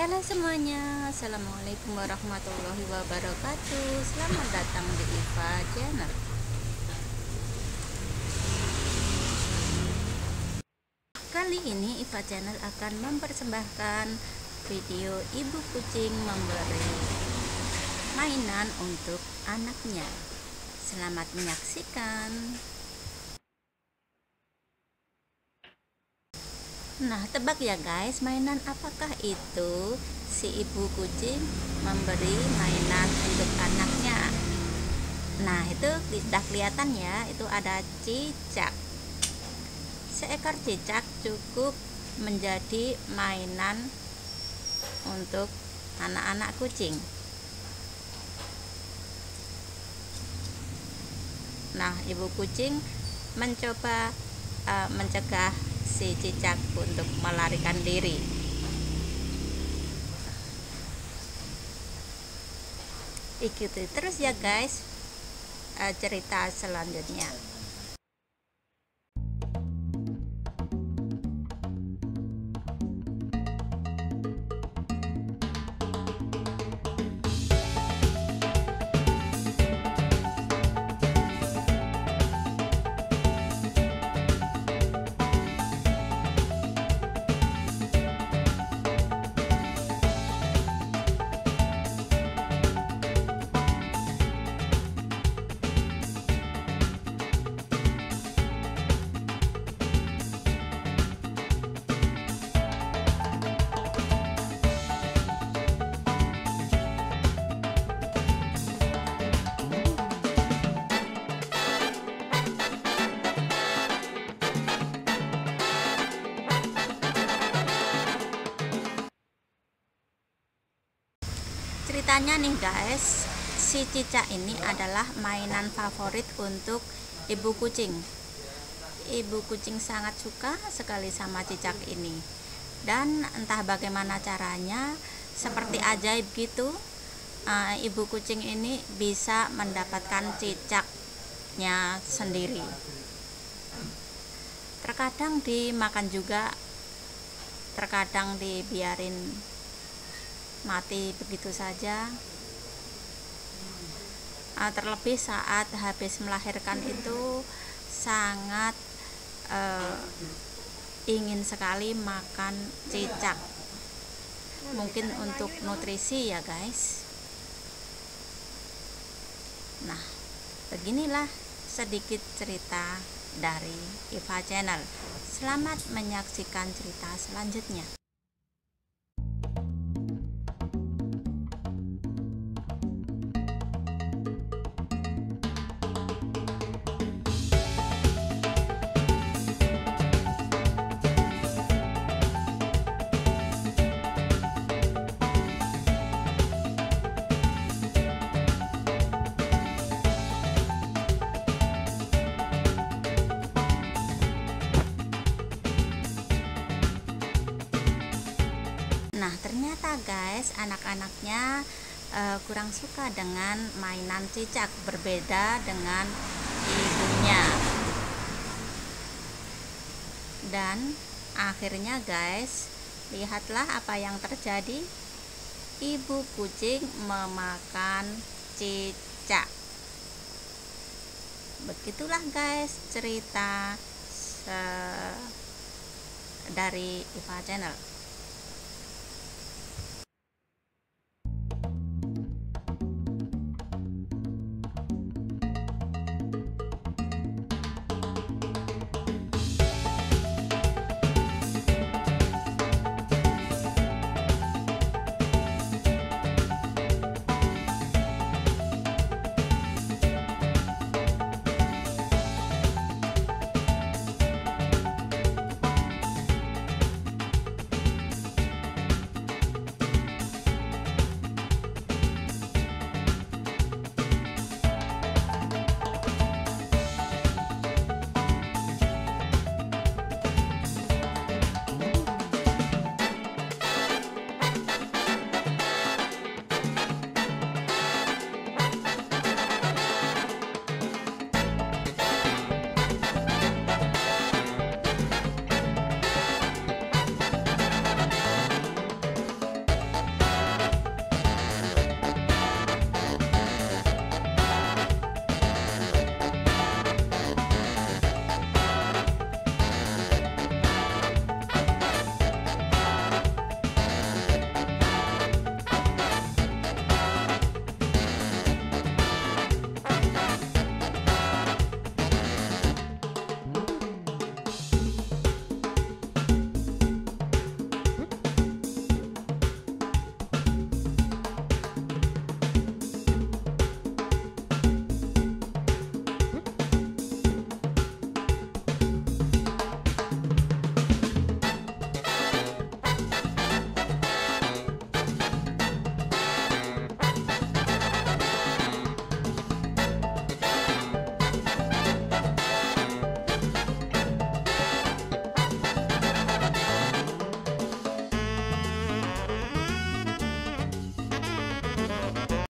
Halo semuanya, Assalamualaikum warahmatullahi wabarakatuh. Selamat datang di IVA Channel. Kali ini IVA Channel akan mempersembahkan video ibu kucing memberi mainan untuk anaknya. Selamat menyaksikan Nah, tebak ya guys, mainan apakah itu? Si ibu kucing memberi mainan untuk anaknya. Nah, itu tidak kelihatan ya, itu ada cicak. Seekor cicak cukup menjadi mainan untuk anak-anak kucing. Nah, ibu kucing mencoba uh, mencegah si cicak untuk melarikan diri. Ikuti terus ya guys uh, cerita selanjutnya ceritanya nih guys. Si cicak ini adalah mainan favorit untuk ibu kucing. Ibu kucing sangat suka sekali sama cicak ini. Dan entah bagaimana caranya seperti ajaib gitu uh, ibu kucing ini bisa mendapatkan cicaknya sendiri. Terkadang dimakan juga terkadang dibiarin mati begitu saja. Uh, terlebih saat habis melahirkan itu sangat uh, ingin sekali makan cicak. Mungkin untuk nutrisi ya guys. Nah beginilah sedikit cerita dari Iva Channel. Selamat menyaksikan cerita selanjutnya Nah, ternyata guys, anak-anaknya uh, kurang suka dengan mainan cicak, berbeda dengan ibunya. Dan akhirnya guys, lihatlah apa yang terjadi. Ibu kucing memakan cicak. Begitulah guys cerita dari Iva Channel.